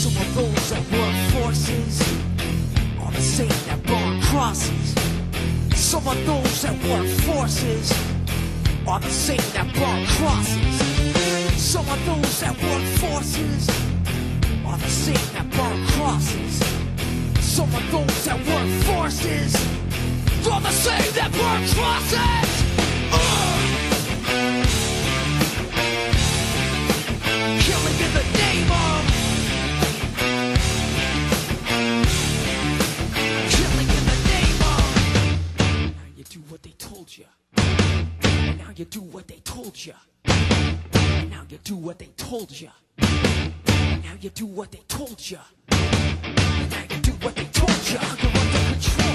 Some of those are forces on the same that work forces are the same that burn crosses. Some of those that work forces are the same that burn crosses. Some of those that work forces are the same that burn crosses. Now you do what they told you. Now you do what they told you. Now you do what they told you. Now you do what they told you. You're under control.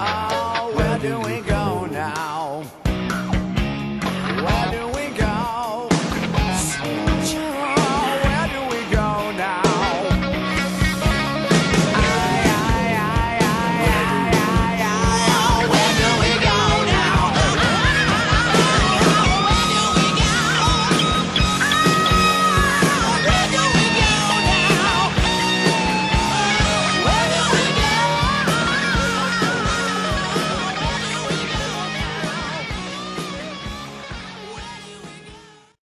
Ah, oh, we're doing.